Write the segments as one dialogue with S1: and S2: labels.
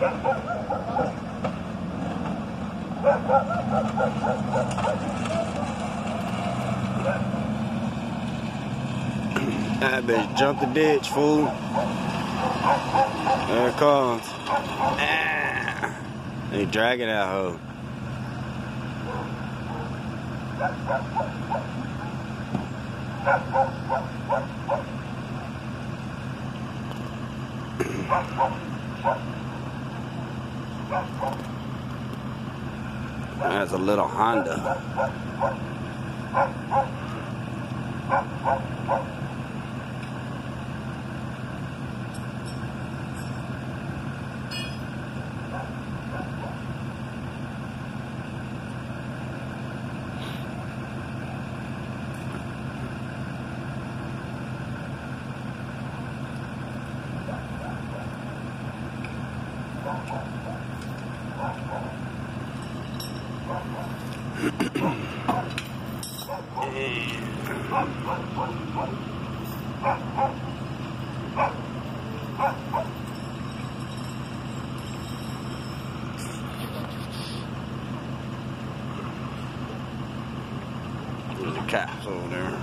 S1: That bitch jump the ditch, fool. There it comes. Ah. They dragging that hoe. That's a little Honda. There's a caps over there.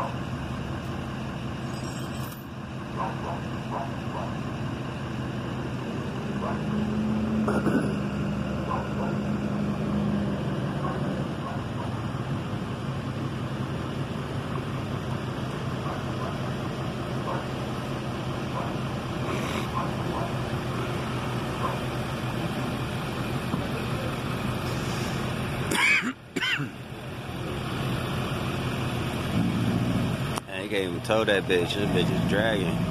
S1: And can't even tow that bitch. This bitch is dragging.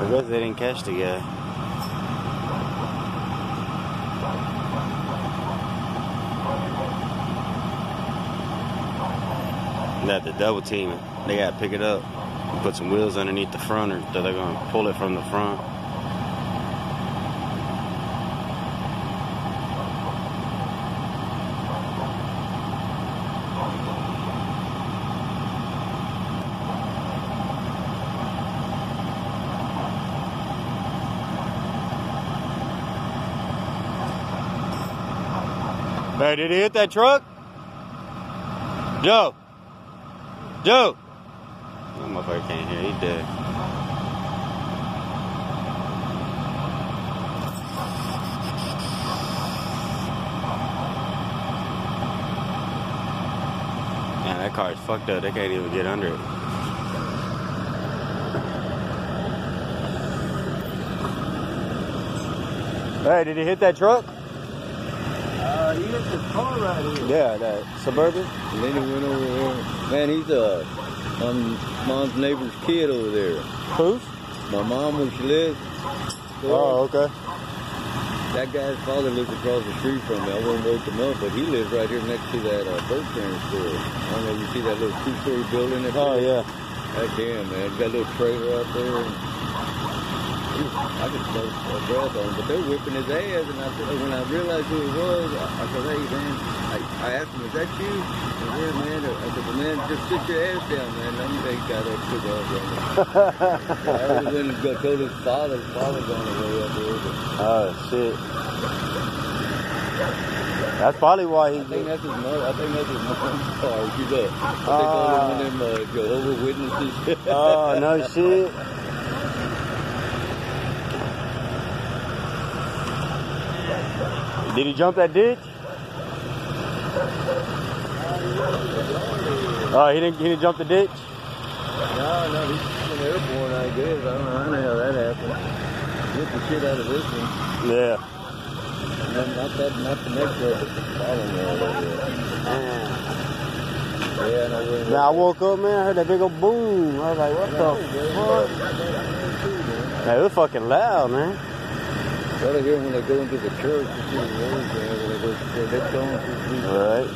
S1: I guess they didn't catch the guy. Have to double team it. They gotta pick it up put some wheels underneath the front or they're gonna pull it from the front. Hey, did he hit that truck? Joe. Joe. That motherfucker can't hear. He dead. Man, that car is fucked up. They can't even get under it. Hey, did he hit that truck?
S2: He hit the car right here.
S1: Yeah, that suburban.
S2: And then he went over there. Man, he's uh, um, mom's neighbor's kid over there.
S1: Who?
S2: My mom, where she lives.
S1: Oh, okay.
S2: That guy's father lives across the street from me. I won't wake him up, but he lives right here next to that uh, bird training store. I don't know if you see that little two-story building. Up
S1: Oh,
S2: there?
S1: yeah.
S2: That's him, man. He's got a little trailer out there. I could smell a breath on him, but they're whipping his ass. And I said, when I realized who it was, I, I said, hey, man, I, I asked him, is that you? He said, yeah, man. I said, well, man, just sit your ass down, man. Let me take that up took off. I was going to go his father. His father's on the way up there. But
S1: Oh, shit. That's probably why he.
S2: I think that's his mother. I think that's his mom's car. She's a. I think
S1: Ah.
S2: one of them uh, Jehovah Witnesses.
S1: Oh no shit. Did he jump that ditch? Oh, he didn't. He didn't jump the ditch.
S2: No, no, he's in airborne, I guess. I don't know how that happened. Get the shit out of this one.
S1: Yeah.
S2: And not that, not the next one, but the following one. over. Yeah, no,
S1: Now I woke up, man. I heard that big old boom. I was like, what the fuck? Man, it was fucking loud, man.
S2: Gotta hear when they go into the church to see the words there, when they go to headphones. and see-
S1: All right.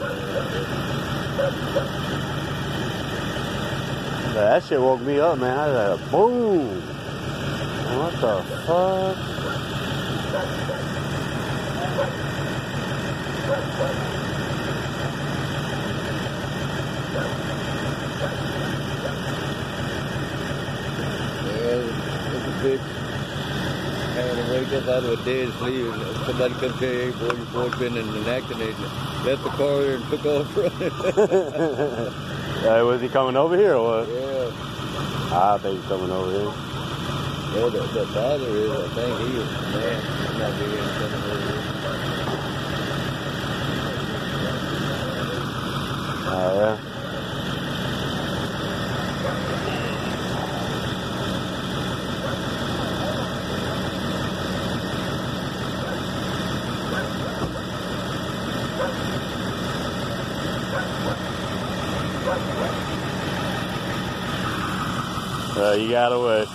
S1: Man, that shit woke me up, man. I was like, boom. What the fuck?
S2: Yeah, it's a bitch. Wake up out of a dead sleep and somebody come tell you, hey, boy, your boy's been in an accident. Left the car there and took off running.
S1: Uh, was he coming over here or what?
S2: yeah.
S1: I think he's coming over here.
S2: Well, the, the father is, I think he is, man, I'm not coming over here.
S1: Uh, you got away.